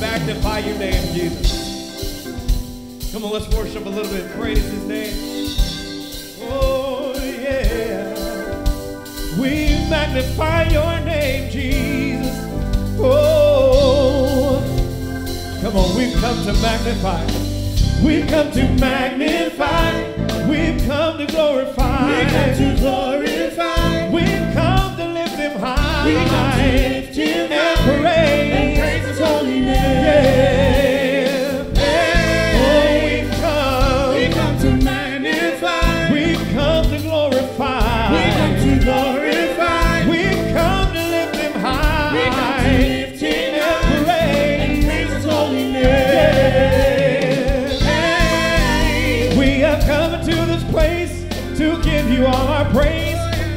magnify your name, Jesus. Come on, let's worship a little bit. Praise his name. Oh, yeah. We magnify your name, Jesus. Oh, come on, we've come to magnify. We've come to magnify. We've come to glorify. We've come to glorify. We've come to lift him high.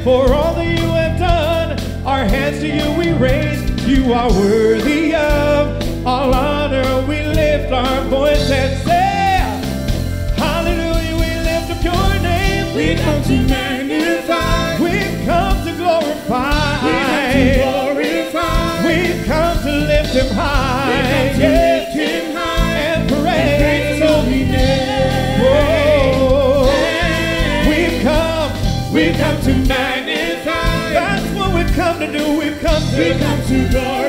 for all that you have done. Our hands to you we raise. You are worthy of all honor. We lift our voices. we come to glory.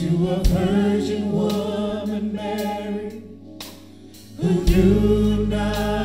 to a virgin woman Mary who knew not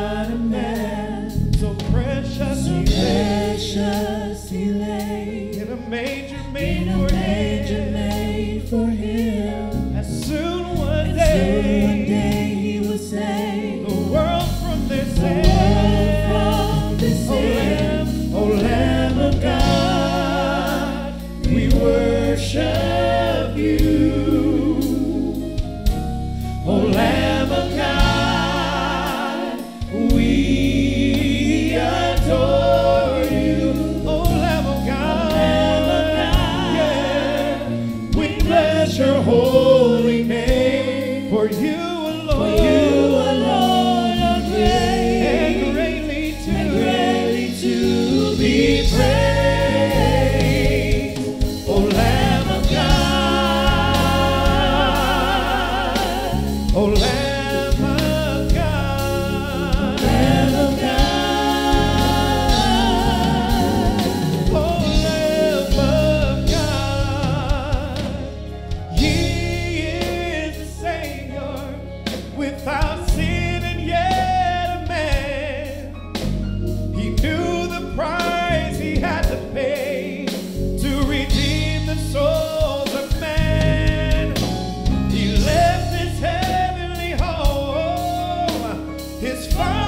His father.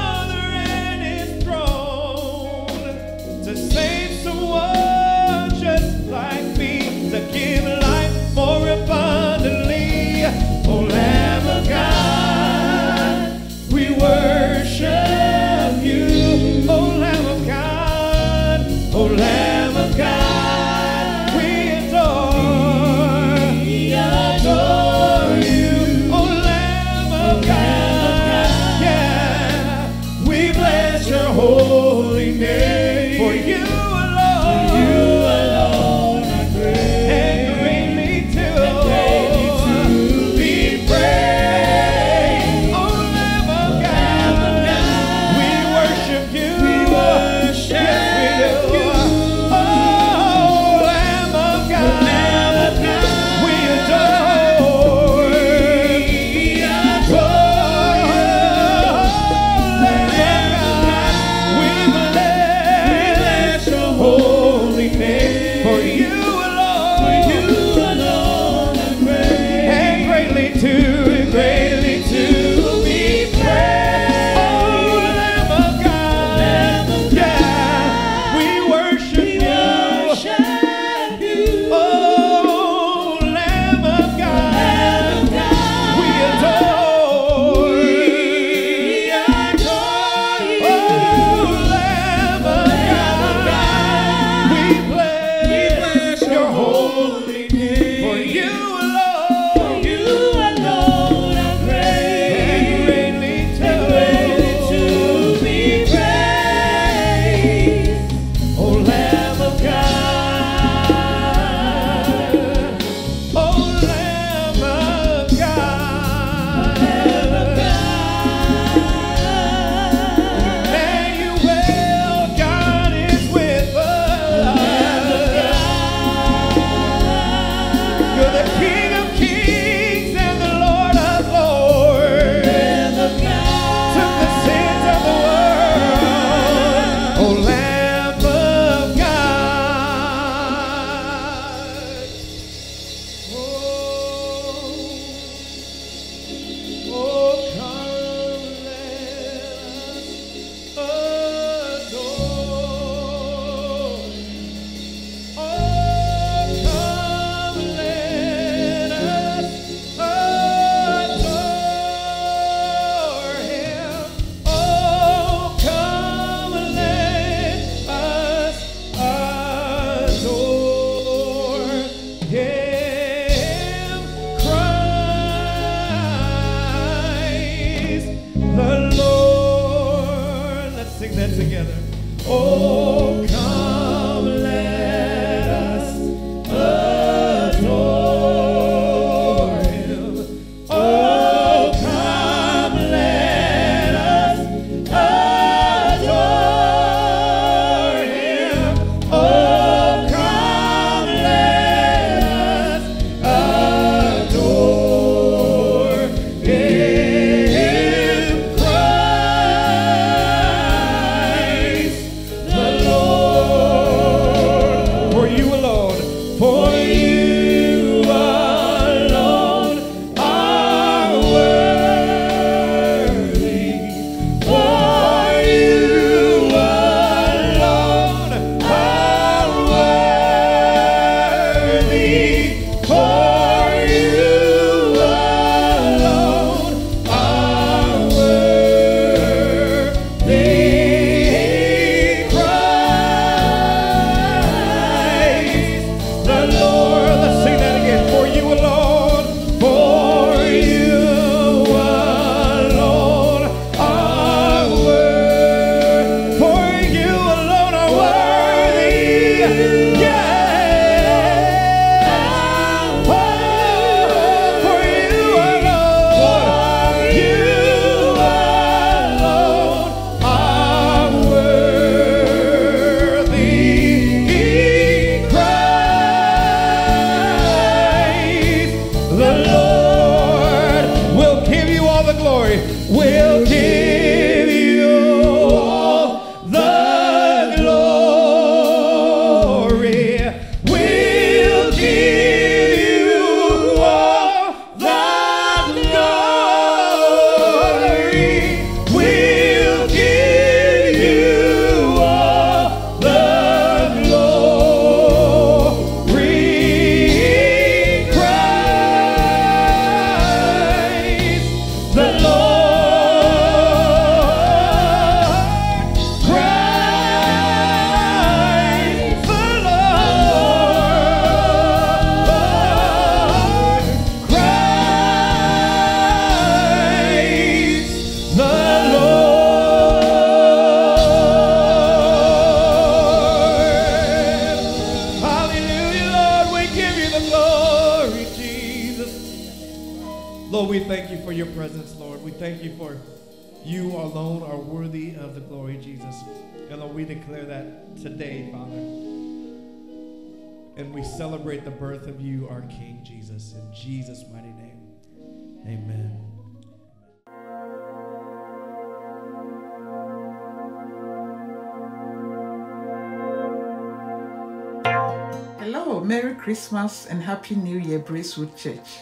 Braeswood Church.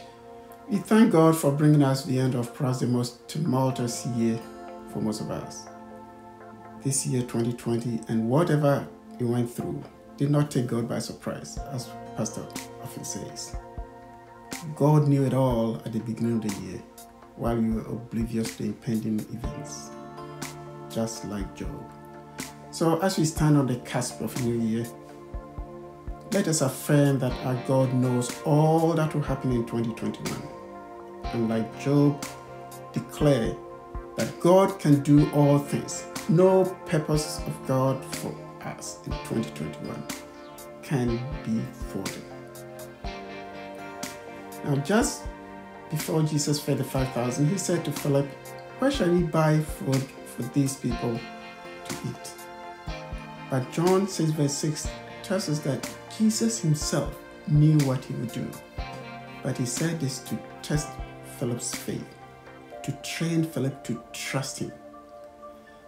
We thank God for bringing us to the end of perhaps the most tumultuous year for most of us. This year, 2020, and whatever we went through did not take God by surprise, as Pastor often says. God knew it all at the beginning of the year while we were oblivious to impending events, just like Job. So, as we stand on the cusp of a new year, let us affirm that our God knows all that will happen in 2021. And like Job, declare that God can do all things. No purpose of God for us in 2021 can be thwarted. Now, just before Jesus fed the 5,000, he said to Philip, Where shall we buy food for these people to eat? But John 6, verse 6 tells us that Jesus himself knew what he would do. But he said this to test Philip's faith, to train Philip to trust him.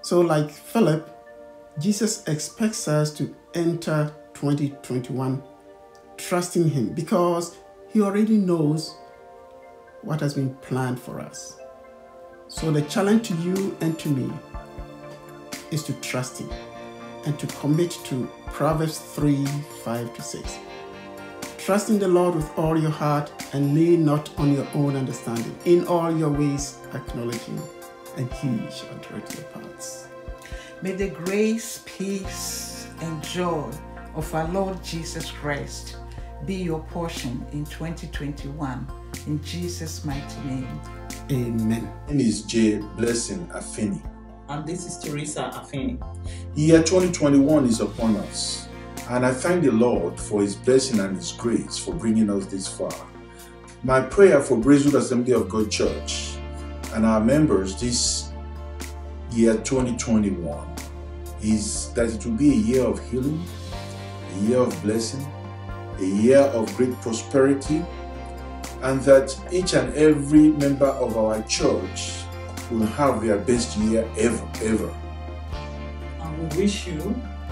So, like Philip, Jesus expects us to enter 2021 trusting him because he already knows what has been planned for us. So, the challenge to you and to me is to trust him and to commit to Proverbs 3 5 to 6. Trust in the Lord with all your heart and lean not on your own understanding. In all your ways, acknowledge Him, and He shall direct your paths. May the grace, peace, and joy of our Lord Jesus Christ be your portion in 2021. In Jesus' mighty name. Amen. My name is Jay Blessing Afeni. And this is Teresa Afeni. Year 2021 is upon us, and I thank the Lord for His blessing and His grace for bringing us this far. My prayer for Braeswood Assembly of God Church and our members this year 2021 is that it will be a year of healing, a year of blessing, a year of great prosperity, and that each and every member of our church will have their best year ever, ever. And we wish you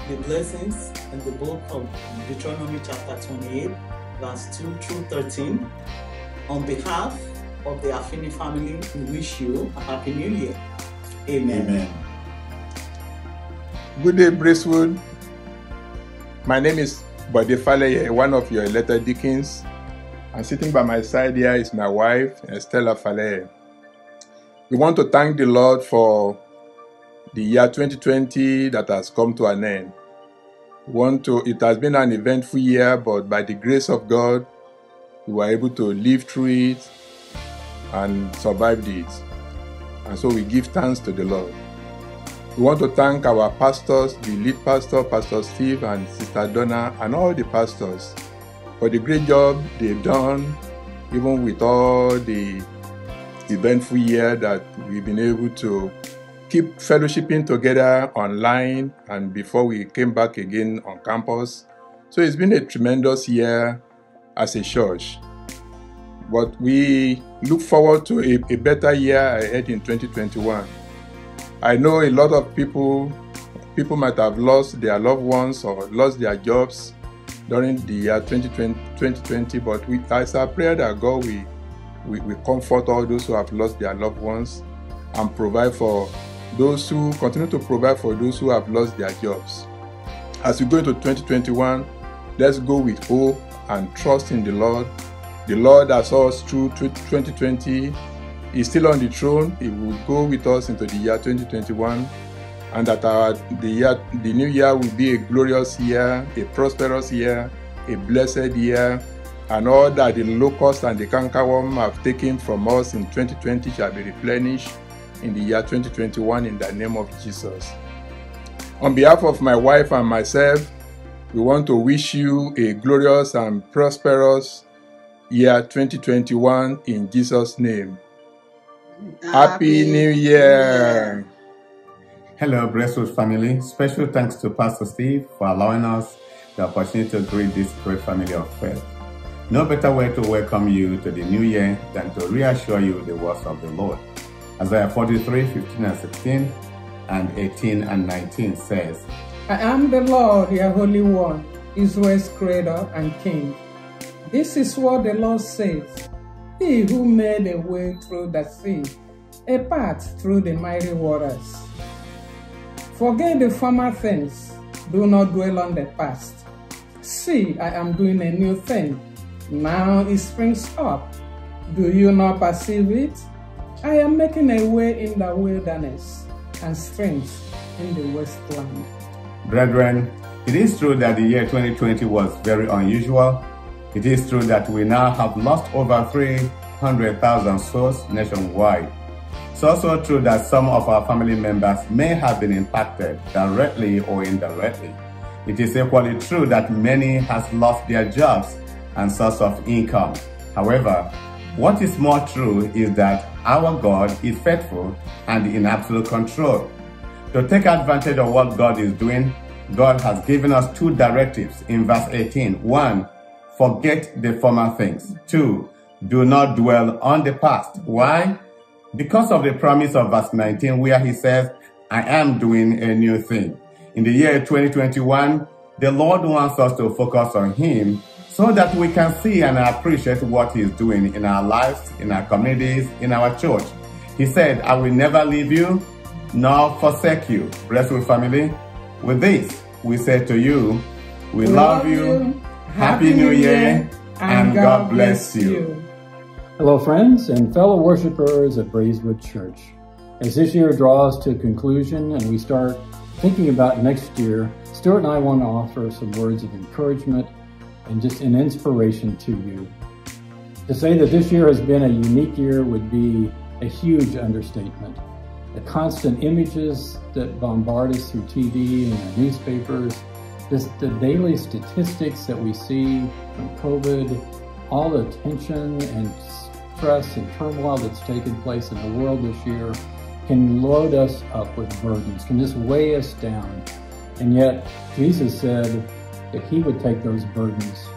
the blessings in the book of Deuteronomy chapter 28, verse 2 through 13. On behalf of the Afeni family, we wish you a happy new year. Amen. Amen. Good day, Braeswood. My name is Bode Faleye, one of your elected deacons. And sitting by my side here is my wife, Estella Faleye. We want to thank the Lord for the year 2020 that has come to an end. We want to, it has been an eventful year, but by the grace of God, we were able to live through it and survive it. And so we give thanks to the Lord. We want to thank our pastors, the lead pastor, Pastor Steve, and Sister Donna, and all the pastors for the great job they've done, even with all the eventful year that we've been able to keep fellowshipping together online and before we came back again on campus. So it's been a tremendous year as a church. But we look forward to a, a better year ahead in 2021. I know a lot of people people might have lost their loved ones or lost their jobs during the year 2020, 2020 but we, it's our prayer that God will, will, will comfort all those who have lost their loved ones and provide for those who continue to provide for those who have lost their jobs. As we go into 2021, let's go with hope and trust in the Lord. The Lord has us through 2020 He's still on the throne. He will go with us into the year 2021, and that our the year the new year will be a glorious year, a prosperous year, a blessed year, and all that the locust and the cankerworm have taken from us in 2020 shall be replenished in the year 2021 in the name of Jesus. On behalf of my wife and myself, we want to wish you a glorious and prosperous year 2021 in Jesus' name. Happy New Year. Hello, Braeswood family. Special thanks to Pastor Steve for allowing us the opportunity to greet this great family of faith. No better way to welcome you to the new year than to reassure you the words of the Lord. Isaiah 43, 15 and 16, and 18 and 19 says, I am the Lord, your Holy One, Israel's Creator and King. This is what the Lord says He who made a way through the sea, a path through the mighty waters. Forget the former things, do not dwell on the past. See, I am doing a new thing. Now it springs up. Do you not perceive it? I am making a way in the wilderness and streams in the wasteland. Brethren, it is true that the year 2020 was very unusual. It is true that we now have lost over 300,000 souls nationwide. It's also true that some of our family members may have been impacted directly or indirectly. It is equally true that many has lost their jobs and source of income. However, what is more true is that our God is faithful and in absolute control. To take advantage of what God is doing, God has given us two directives in verse 18. One, forget the former things. Two, do not dwell on the past. Why? Because of the promise of verse 19 where he says, I am doing a new thing. In the year 2021, the Lord wants us to focus on him so that we can see and appreciate what he's doing in our lives, in our communities, in our church. He said, I will never leave you nor forsake you. Blessed family. With this, we say to you, we, love, you. Happy New Year and God bless you. Hello, friends and fellow worshipers at Braeswood Church. As this year draws to a conclusion and we start thinking about next year, Stuart and I want to offer some words of encouragement and just an inspiration to you. To say that this year has been a unique year would be a huge understatement. The constant images that bombard us through TV and our newspapers, just the daily statistics that we see from COVID, all the tension and stress and turmoil that's taken place in the world this year can load us up with burdens, can just weigh us down. And yet, Jesus said that He would take those burdens.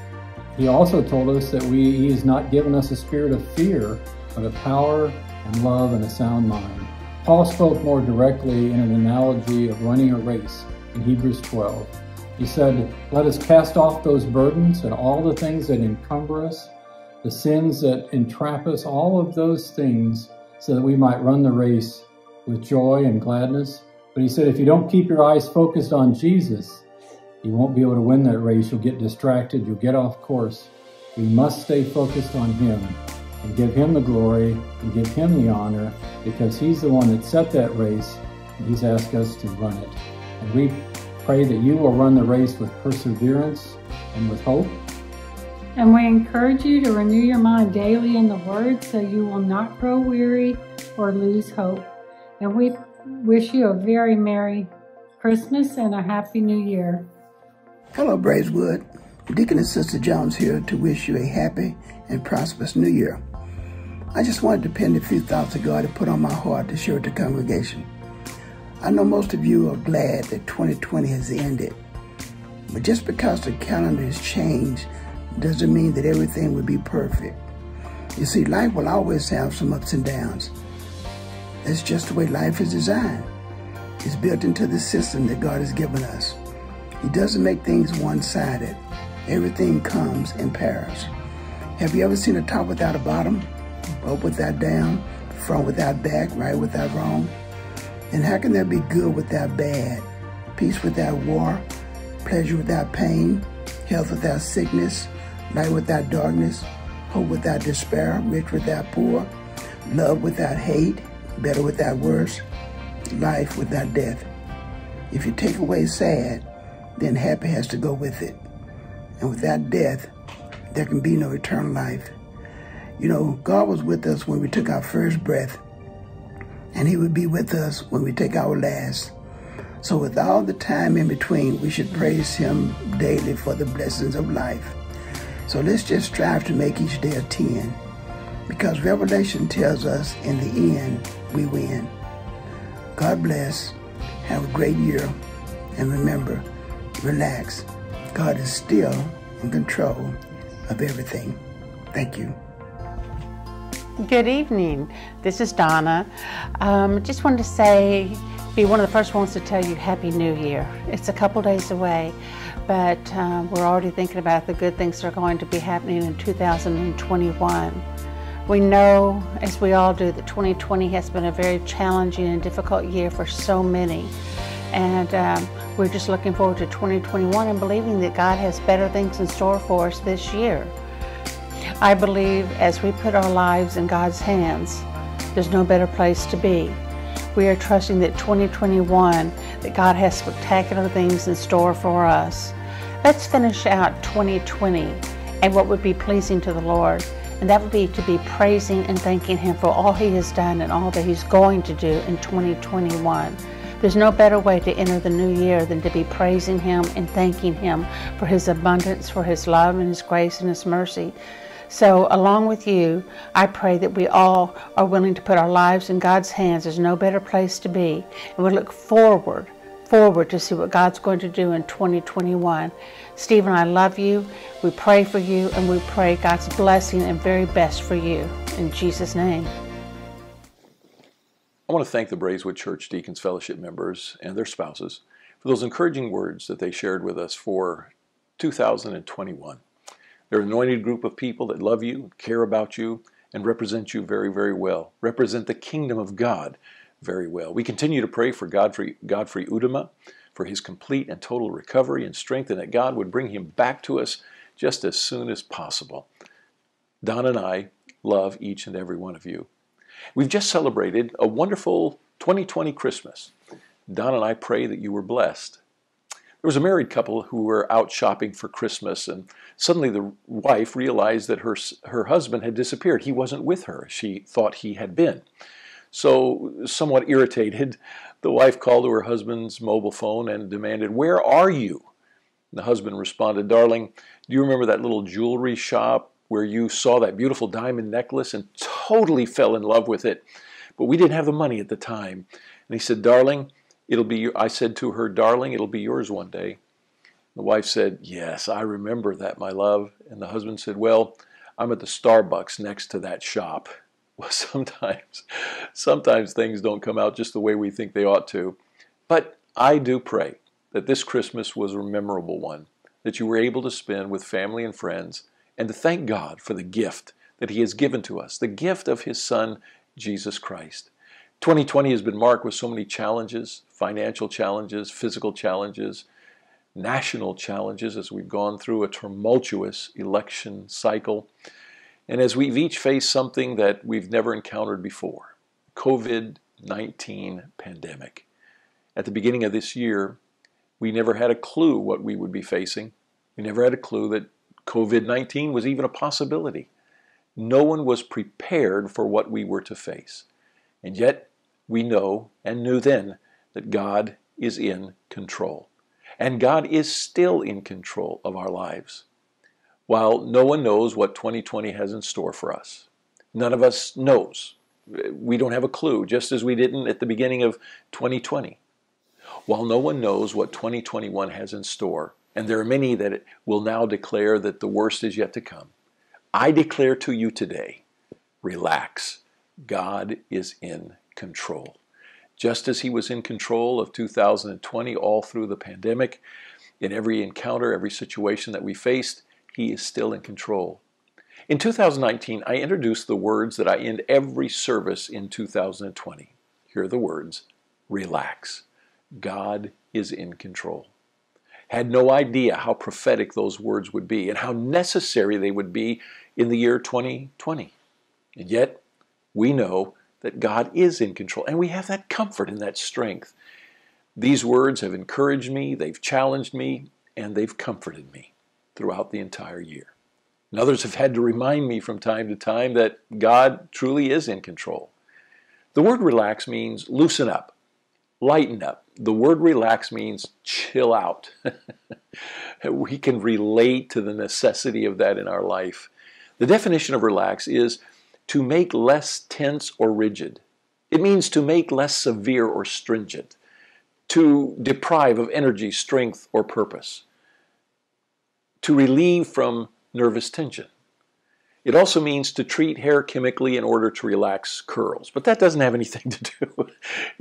He also told us that we, He has not given us a spirit of fear, but of power and love and a sound mind. Paul spoke more directly in an analogy of running a race in Hebrews 12. He said, Let us cast off those burdens and all the things that encumber us the sins that entrap us, all of those things, so that we might run the race with joy and gladness. But he said, if you don't keep your eyes focused on Jesus, you won't be able to win that race. You'll get distracted, you'll get off course. We must stay focused on him and give him the glory and give him the honor because he's the one that set that race and he's asked us to run it. And we pray that you will run the race with perseverance and with hope and we encourage you to renew your mind daily in the Word so you will not grow weary or lose hope. And we wish you a very Merry Christmas and a Happy New Year. Hello, Braeswood. Deacon and Sister Jones here to wish you a happy and prosperous New Year. I just wanted to pen a few thoughts of God to put on my heart to share with the congregation. I know most of you are glad that 2020 has ended, but just because the calendar has changed doesn't mean that everything will be perfect. You see, life will always have some ups and downs. That's just the way life is designed. It's built into the system that God has given us. He doesn't make things one-sided. Everything comes in pairs. Have you ever seen a top without a bottom? Up without down? Front without back? Right without wrong? And how can there be good without bad? Peace without war? Pleasure without pain? Health without sickness? light without darkness, hope without despair, rich without poor, love without hate, better without worse, life without death. If you take away sad, then happy has to go with it. And without death, there can be no eternal life. You know, God was with us when we took our first breath, and he would be with us when we take our last. So with all the time in between, we should praise him daily for the blessings of life. So let's just strive to make each day a 10 because Revelation tells us in the end we win. God bless. Have a great year. And remember, relax. God is still in control of everything. Thank you. Good evening. This is Donna. Um, just wanted to say, be one of the first ones to tell you Happy New Year. It's a couple days away, but um, we're already thinking about the good things that are going to be happening in 2021. We know, as we all do, that 2020 has been a very challenging and difficult year for so many. And um, we're just looking forward to 2021 and believing that God has better things in store for us this year. I believe as we put our lives in God's hands, there's no better place to be. We are trusting that 2021, that God has spectacular things in store for us. Let's finish out 2020 and what would be pleasing to the Lord. And that would be to be praising and thanking Him for all He has done and all that He's going to do in 2021. There's no better way to enter the new year than to be praising Him and thanking Him for His abundance, for His love and His grace and His mercy. So, along with you, I pray that we all are willing to put our lives in God's hands. There's no better place to be. And we look forward, forward to see what God's going to do in 2021. Stephen, I love you. We pray for you, and we pray God's blessing and very best for you. In Jesus' name. I want to thank the Braeswood Church Deacons Fellowship members and their spouses for those encouraging words that they shared with us for 2021. They're an anointed group of people that love you, care about you, and represent you very, very well, represent the kingdom of God very well. We continue to pray for Godfrey, Godfrey Udama for his complete and total recovery and strength, and that God would bring him back to us just as soon as possible. Don and I love each and every one of you. We've just celebrated a wonderful 2020 Christmas. Don and I pray that you were blessed there was a married couple who were out shopping for Christmas, and suddenly the wife realized that her, her husband had disappeared. He wasn't with her. She thought he had been. So, somewhat irritated, the wife called to her husband's mobile phone and demanded, Where are you? The husband responded, Darling, do you remember that little jewelry shop where you saw that beautiful diamond necklace and totally fell in love with it? But we didn't have the money at the time. And he said, Darling, It'll be, I said to her, darling, it'll be yours one day. The wife said, Yes, I remember that, my love. And the husband said, Well, I'm at the Starbucks next to that shop. Well, sometimes, sometimes things don't come out just the way we think they ought to. But I do pray that this Christmas was a memorable one, that you were able to spend with family and friends, and to thank God for the gift that He has given to us, the gift of His Son, Jesus Christ. 2020 has been marked with so many challenges financial challenges, physical challenges, national challenges as we've gone through a tumultuous election cycle. And as we've each faced something that we've never encountered before COVID 19 pandemic. At the beginning of this year, we never had a clue what we would be facing. We never had a clue that COVID 19 was even a possibility. No one was prepared for what we were to face. And yet, we know and knew then that God is in control. And God is still in control of our lives. While no one knows what 2020 has in store for us, none of us knows. We don't have a clue, just as we didn't at the beginning of 2020. While no one knows what 2021 has in store, and there are many that will now declare that the worst is yet to come, I declare to you today relax. God is in control. Just as he was in control of 2020 all through the pandemic, in every encounter, every situation that we faced, he is still in control. In 2019, I introduced the words that I end every service in 2020. Here are the words relax. God is in control. Had no idea how prophetic those words would be and how necessary they would be in the year 2020. And yet, we know that God is in control. And we have that comfort and that strength. These words have encouraged me, they've challenged me, and they've comforted me throughout the entire year. And others have had to remind me from time to time that God truly is in control. The word relax means loosen up, lighten up. The word relax means chill out. we can relate to the necessity of that in our life. The definition of relax is to make less tense or rigid. It means to make less severe or stringent, to deprive of energy, strength, or purpose, to relieve from nervous tension. It also means to treat hair chemically in order to relax curls, but that doesn't have anything to do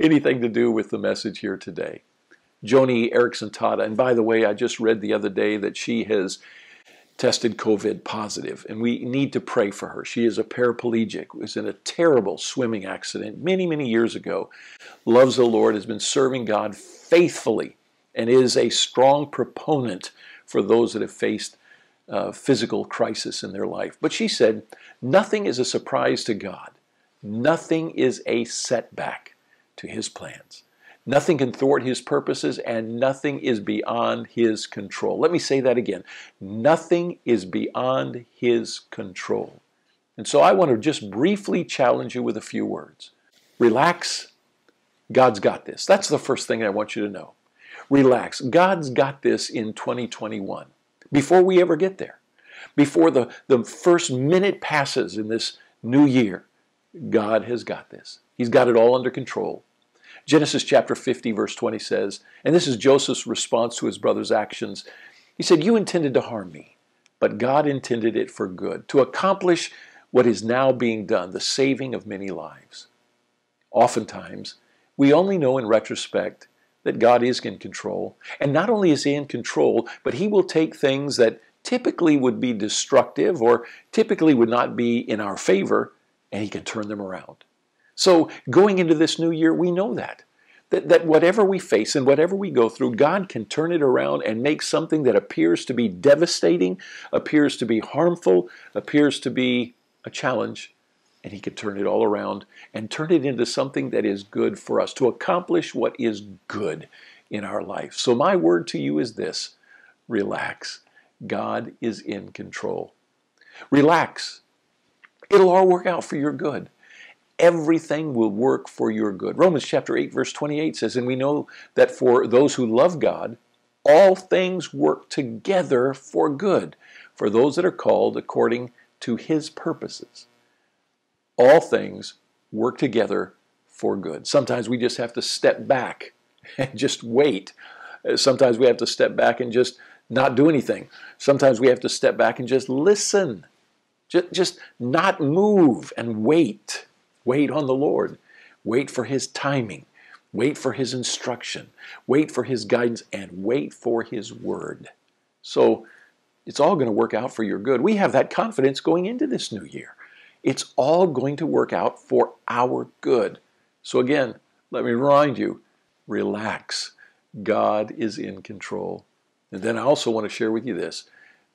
anything to do with the message here today. Joni Eareckson Tada, and by the way, I just read the other day that she has tested COVID positive, and we need to pray for her. She is a paraplegic, was in a terrible swimming accident many, many years ago, loves the Lord, has been serving God faithfully, and is a strong proponent for those that have faced uh, physical crisis in their life. But she said, nothing is a surprise to God. Nothing is a setback to his plans. Nothing can thwart his purposes, and nothing is beyond his control. Let me say that again. Nothing is beyond his control. And so I want to just briefly challenge you with a few words. Relax. God's got this. That's the first thing I want you to know. Relax. God's got this in 2021 before we ever get there. Before the, the first minute passes in this new year, God has got this. He's got it all under control. Genesis chapter 50, verse 20 says, and this is Joseph's response to his brother's actions. He said, You intended to harm me, but God intended it for good, to accomplish what is now being done, the saving of many lives. Oftentimes, we only know in retrospect that God is in control. And not only is He in control, but He will take things that typically would be destructive or typically would not be in our favor, and He can turn them around. So going into this new year, we know that. That, that whatever we face and whatever we go through, God can turn it around and make something that appears to be devastating, appears to be harmful, appears to be a challenge, and He can turn it all around and turn it into something that is good for us, to accomplish what is good in our life. So, my word to you is this relax. God is in control. Relax. It'll all work out for your good everything will work for your good. Romans chapter 8 verse 28 says, and we know that for those who love God, all things work together for good, for those that are called according to his purposes. All things work together for good. Sometimes we just have to step back and just wait. Sometimes we have to step back and just not do anything. Sometimes we have to step back and just listen. Just, just not move and wait. Wait on the Lord. Wait for His timing. Wait for His instruction. Wait for His guidance and wait for His word. So it's all going to work out for your good. We have that confidence going into this new year. It's all going to work out for our good. So again, let me remind you relax. God is in control. And then I also want to share with you this.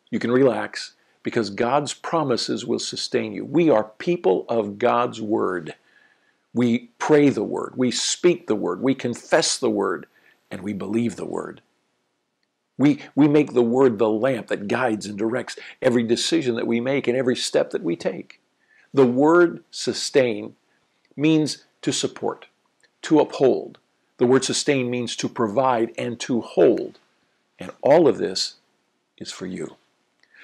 You can relax because God's promises will sustain you. We are people of God's Word. We pray the Word, we speak the Word, we confess the Word, and we believe the Word. We, we make the Word the lamp that guides and directs every decision that we make and every step that we take. The word sustain means to support, to uphold. The word sustain means to provide and to hold. And all of this is for you.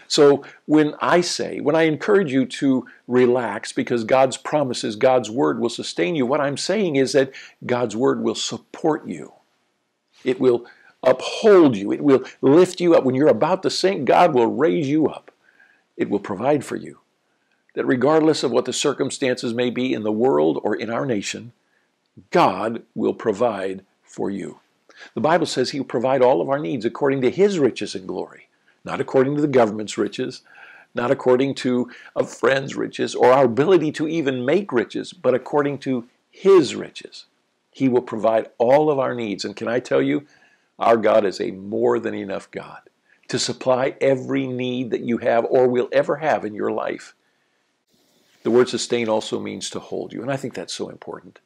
So when I say, when I encourage you to relax because God's promises, God's word will sustain you, what I'm saying is that God's word will support you. It will uphold you. It will lift you up. When you're about to sink, God will raise you up. It will provide for you. That regardless of what the circumstances may be in the world or in our nation, God will provide for you. The Bible says He will provide all of our needs according to His riches and glory not according to the government's riches, not according to a friend's riches or our ability to even make riches, but according to His riches. He will provide all of our needs. And can I tell you, our God is a more than enough God to supply every need that you have or will ever have in your life. The word sustain also means to hold you, and I think that's so important.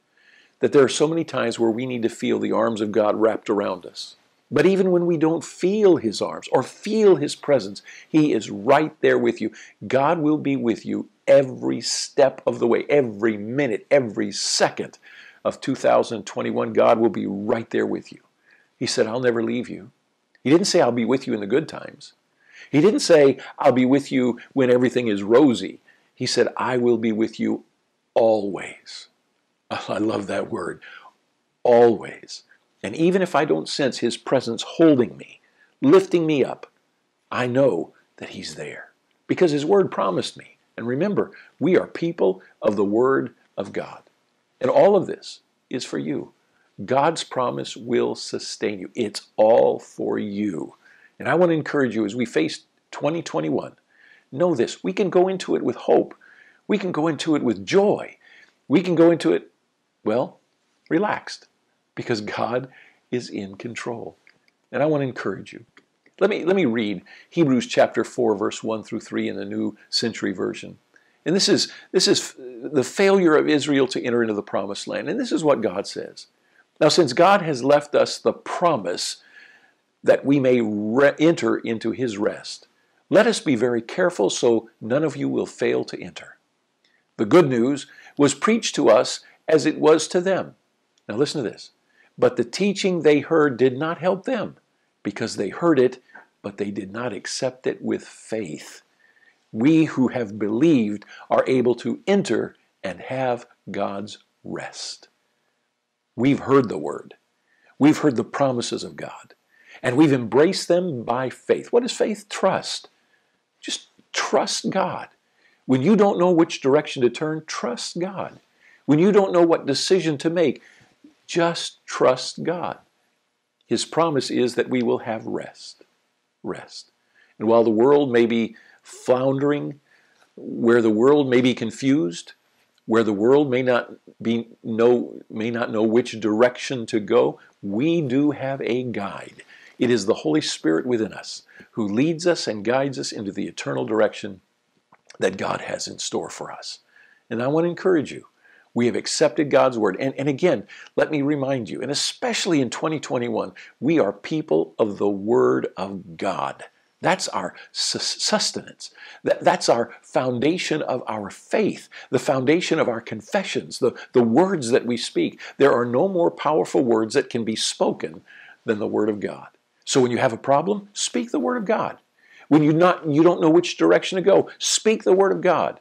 That there are so many times where we need to feel the arms of God wrapped around us. But even when we don't feel His arms or feel His presence, He is right there with you. God will be with you every step of the way, every minute, every second of 2021. God will be right there with you. He said, I'll never leave you. He didn't say, I'll be with you in the good times. He didn't say, I'll be with you when everything is rosy. He said, I will be with you always. I love that word. Always. And even if I don't sense His presence holding me, lifting me up, I know that He's there because His Word promised me. And remember, we are people of the Word of God. And all of this is for you. God's promise will sustain you. It's all for you. And I want to encourage you as we face 2021, know this. We can go into it with hope. We can go into it with joy. We can go into it, well, relaxed because God is in control. And I want to encourage you. Let me, let me read Hebrews chapter 4, verse 1 through 3 in the New Century Version. And this is, this is the failure of Israel to enter into the promised land. And this is what God says. Now, since God has left us the promise that we may re- enter into his rest, let us be very careful so none of you will fail to enter. The good news was preached to us as it was to them. Now, listen to this. But the teaching they heard did not help them because they heard it, but they did not accept it with faith. We who have believed are able to enter and have God's rest. We've heard the word. We've heard the promises of God. And we've embraced them by faith. What is faith? Trust. Just trust God. When you don't know which direction to turn, trust God. When you don't know what decision to make, just trust God. His promise is that we will have rest. Rest. And while the world may be floundering, where the world may be confused, where the world may not be know may not know which direction to go, we do have a guide. It is the Holy Spirit within us who leads us and guides us into the eternal direction that God has in store for us. And I want to encourage you. We have accepted God's word. And, and again, let me remind you, and especially in 2021, we are people of the Word of God. That's our sustenance. That's our foundation of our faith, the foundation of our confessions, the, the words that we speak. There are no more powerful words that can be spoken than the Word of God. So when you have a problem, speak the Word of God. When you not you don't know which direction to go, speak the Word of God.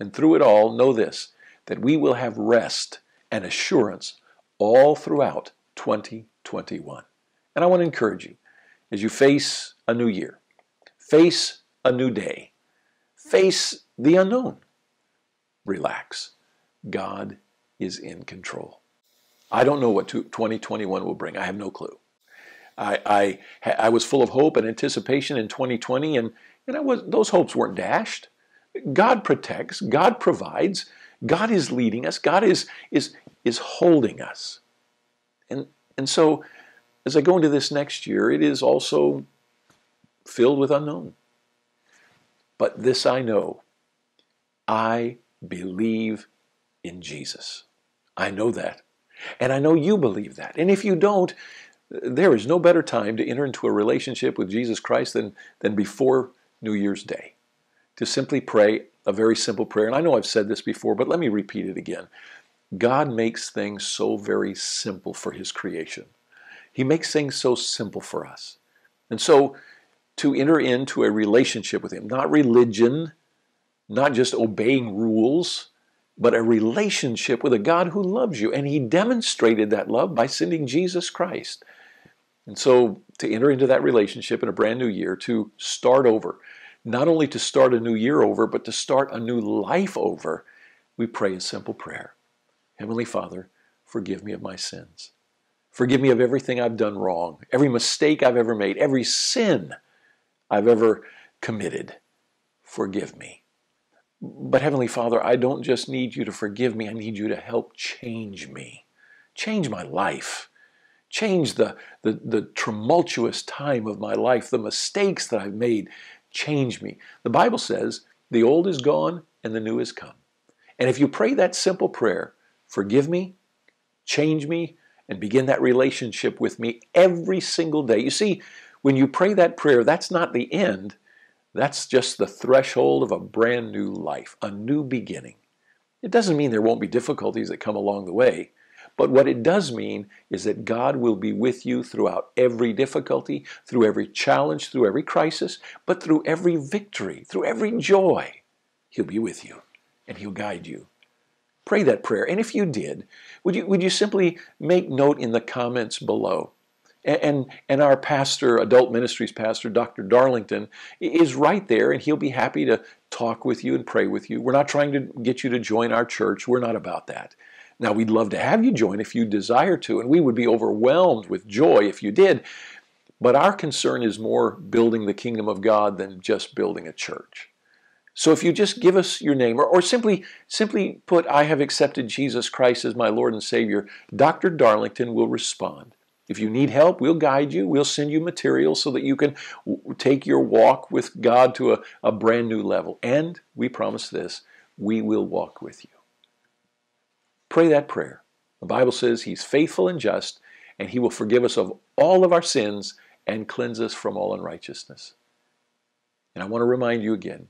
And through it all, know this that we will have rest and assurance all throughout 2021. And I want to encourage you as you face a new year Face a new day. Face the unknown. Relax. God is in control. I don't know what 2021 will bring. I have no clue. I, I, I was full of hope and anticipation in 2020, and, and I was, those hopes weren't dashed. God protects, God provides, God is leading us, God is, is, is holding us. And, and so, as I go into this next year, it is also filled with unknown. But this I know I believe in Jesus. I know that. And I know you believe that. And if you don't, there is no better time to enter into a relationship with Jesus Christ than, than before New Year's Day. To simply pray a very simple prayer. And I know I've said this before, but let me repeat it again. God makes things so very simple for His creation. He makes things so simple for us. And so to enter into a relationship with Him. Not religion, not just obeying rules, but a relationship with a God who loves you. And He demonstrated that love by sending Jesus Christ. And so to enter into that relationship in a brand new year, to start over, not only to start a new year over, but to start a new life over, we pray a simple prayer Heavenly Father, forgive me of my sins. Forgive me of everything I've done wrong, every mistake I've ever made, every sin I've ever committed. Forgive me. But Heavenly Father, I don't just need you to forgive me, I need you to help change me. Change my life. Change the, the, the tumultuous time of my life, the mistakes that I've made. Change me. The Bible says the old is gone and the new is come. And if you pray that simple prayer, forgive me, change me, and begin that relationship with me every single day. You see, when you pray that prayer, that's not the end. That's just the threshold of a brand new life, a new beginning. It doesn't mean there won't be difficulties that come along the way, but what it does mean is that God will be with you throughout every difficulty, through every challenge, through every crisis, but through every victory, through every joy. He'll be with you. and He'll guide you. Pray that prayer. And if you did, would you, would you simply make note in the comments below? And, and our pastor, adult ministries pastor, Dr. Darlington, is right there and he'll be happy to talk with you and pray with you. We're not trying to get you to join our church. We're not about that. Now, we'd love to have you join if you desire to, and we would be overwhelmed with joy if you did. But our concern is more building the kingdom of God than just building a church. So if you just give us your name or, or simply simply put I have accepted Jesus Christ as my Lord and Savior, Dr. Darlington will respond. If you need help, we'll guide you. We'll send you material so that you can take your walk with God to a, a brand new level. And we promise this we will walk with you. Pray that prayer. The Bible says He's faithful and just, and He will forgive us of all of our sins and cleanse us from all unrighteousness. And I want to remind you again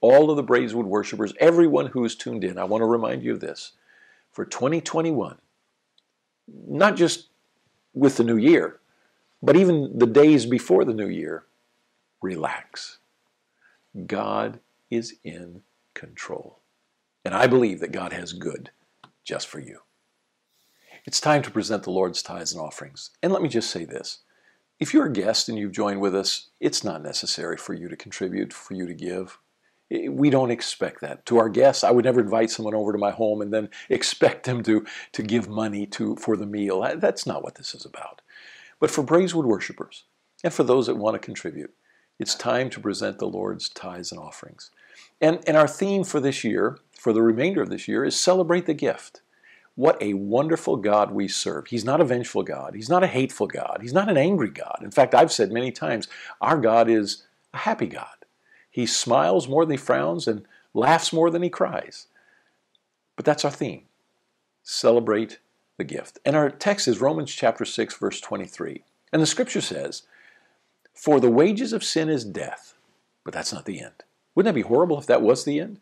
all of the Braeswood worshipers, everyone who is tuned in, I want to remind you of this. For 2021, not just with the new year, but even the days before the new year, relax. God is in control. And I believe that God has good just for you. It's time to present the Lord's tithes and offerings. And let me just say this. If you're a guest and you've joined with us, it's not necessary for you to contribute, for you to give. We don't expect that. To our guests, I would never invite someone over to my home and then expect them to, to give money to, for the meal. That's not what this is about. But for Braeswood worshipers and for those that want to contribute, it's time to present the Lord's tithes and offerings. And, and our theme for this year, for the remainder of this year, is celebrate the gift. What a wonderful God we serve. He's not a vengeful God. He's not a hateful God. He's not an angry God. In fact, I've said many times, our God is a happy God. He smiles more than he frowns and laughs more than he cries. But that's our theme. Celebrate the gift. And our text is Romans chapter 6 verse 23. And the scripture says, "For the wages of sin is death." But that's not the end. Wouldn't that be horrible if that was the end?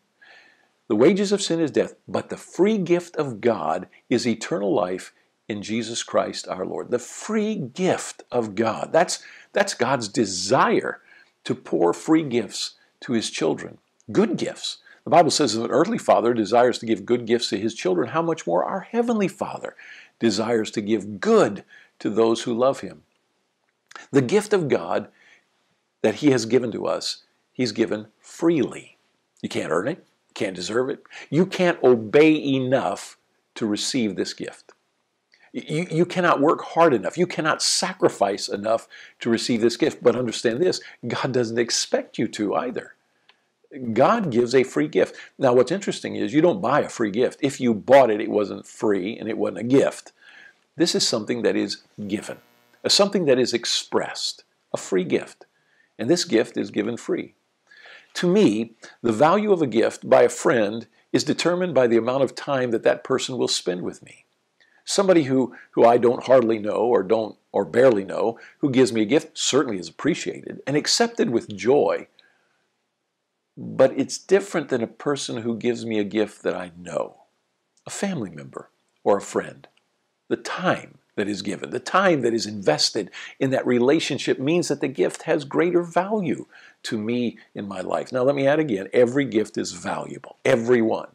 The wages of sin is death, but the free gift of God is eternal life in Jesus Christ our Lord. The free gift of God. That's, that's God's desire to pour free gifts to his children. Good gifts. The Bible says if an earthly father desires to give good gifts to his children, how much more our heavenly Father desires to give good to those who love him. The gift of God that he has given to us, he's given freely. You can't earn it, you can't deserve it. You can't obey enough to receive this gift. You, you cannot work hard enough. You cannot sacrifice enough to receive this gift. But understand this God doesn't expect you to either. God gives a free gift. Now, what's interesting is you don't buy a free gift. If you bought it, it wasn't free and it wasn't a gift. This is something that is given, a something that is expressed, a free gift. And this gift is given free. To me, the value of a gift by a friend is determined by the amount of time that that person will spend with me. Somebody who, who I don't hardly know or don't or barely know who gives me a gift certainly is appreciated and accepted with joy. But it's different than a person who gives me a gift that I know, a family member or a friend. The time that is given, the time that is invested in that relationship means that the gift has greater value to me in my life. Now, let me add again every gift is valuable, every one.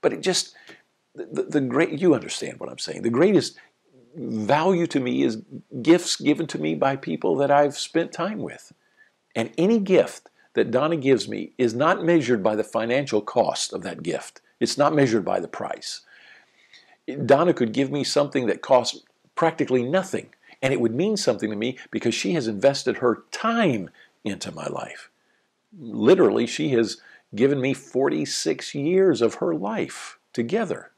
But it just, the, the great, you understand what I'm saying. The greatest value to me is gifts given to me by people that I've spent time with. And any gift that Donna gives me is not measured by the financial cost of that gift. It's not measured by the price. Donna could give me something that costs practically nothing, and it would mean something to me because she has invested her time into my life. Literally, she has given me 46 years of her life together.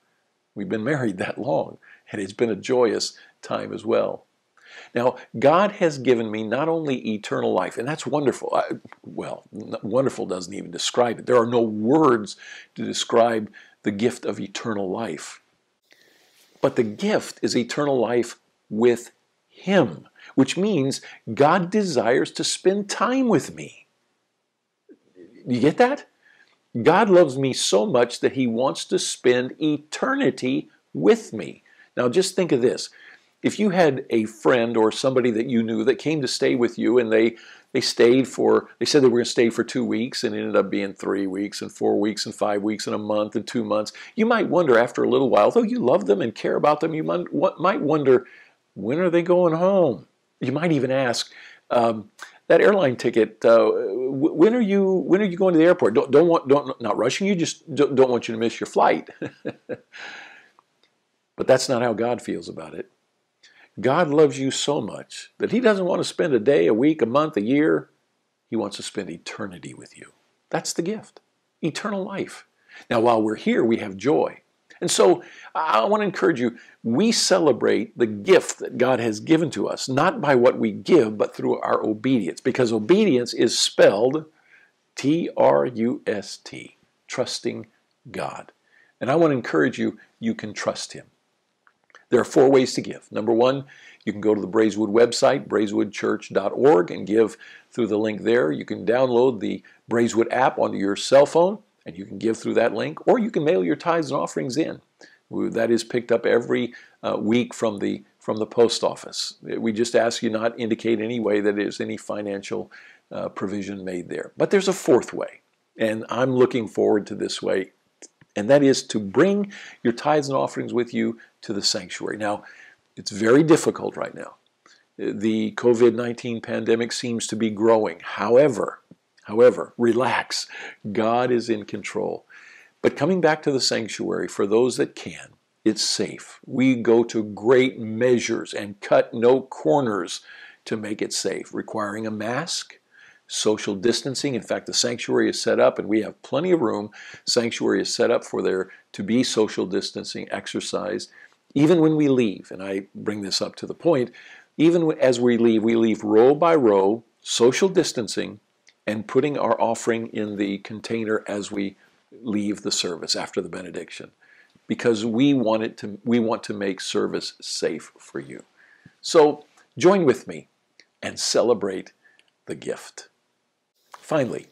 We've been married that long, and it's been a joyous time as well. Now, God has given me not only eternal life, and that's wonderful. I, well, wonderful doesn't even describe it. There are no words to describe the gift of eternal life. But the gift is eternal life with Him, which means God desires to spend time with me. You get that? God loves me so much that He wants to spend eternity with me. Now, just think of this. If you had a friend or somebody that you knew that came to stay with you and they they stayed for, they said they were going to stay for two weeks and ended up being three weeks and four weeks and five weeks and a month and two months. You might wonder after a little while, though you love them and care about them, you might wonder, when are they going home? You might even ask, um, that airline ticket, uh, when are you when are you going to the airport? Don't, don't want don't not rushing you, just don't, don't want you to miss your flight. but that's not how God feels about it. God loves you so much that He doesn't want to spend a day, a week, a month, a year. He wants to spend eternity with you. That's the gift eternal life. Now, while we're here, we have joy. And so I want to encourage you we celebrate the gift that God has given to us, not by what we give, but through our obedience, because obedience is spelled T R U S T, trusting God. And I want to encourage you, you can trust Him. There are four ways to give. Number one, you can go to the Braeswood website, braeswoodchurch.org, and give through the link there. You can download the Braeswood app onto your cell phone, and you can give through that link, or you can mail your tithes and offerings in. That is picked up every uh, week from the from the post office. We just ask you not indicate any way that there's any financial uh, provision made there. But there's a fourth way, and I'm looking forward to this way and that is to bring your tithes and offerings with you to the sanctuary. Now, it's very difficult right now. The COVID-19 pandemic seems to be growing. However, however, relax. God is in control. But coming back to the sanctuary, for those that can, it's safe. We go to great measures and cut no corners to make it safe, requiring a mask, social distancing. In fact, the sanctuary is set up and we have plenty of room. Sanctuary is set up for there to be social distancing exercise. Even when we leave, and I bring this up to the point, even as we leave, we leave row by row, social distancing, and putting our offering in the container as we leave the service after the benediction. Because we want it to we want to make service safe for you. So join with me and celebrate the gift. Finally,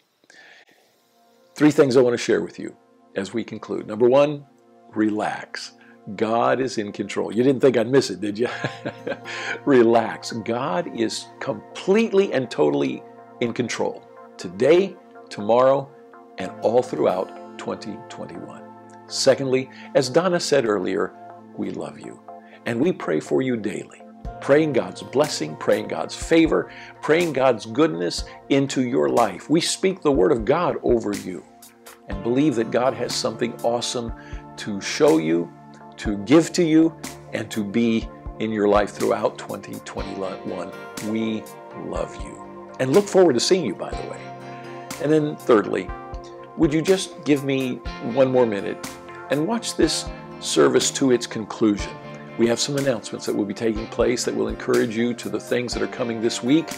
three things I want to share with you as we conclude. Number one, relax. God is in control. You didn't think I'd miss it, did you? relax. God is completely and totally in control today, tomorrow, and all throughout 2021. Secondly, as Donna said earlier, we love you and we pray for you daily praying God's blessing, praying God's favor, praying God's goodness into your life. We speak the Word of God over you and believe that God has something awesome to show you, to give to you, and to be in your life throughout 2021. We love you and look forward to seeing you, by the way. And then, thirdly, would you just give me one more minute and watch this service to its conclusion? We have some announcements that will be taking place that will encourage you to the things that are coming this week.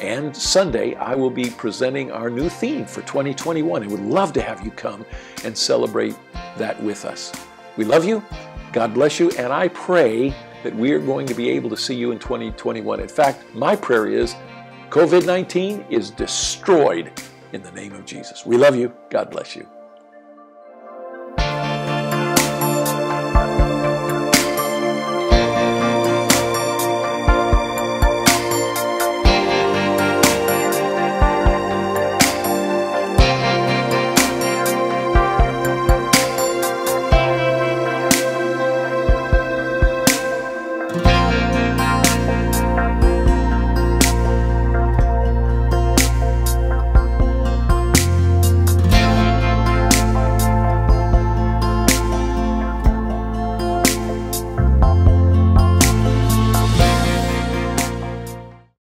And Sunday, I will be presenting our new theme for 2021 and would love to have you come and celebrate that with us. We love you. God bless you. And I pray that we are going to be able to see you in 2021. In fact, my prayer is COVID 19 is destroyed in the name of Jesus. We love you. God bless you.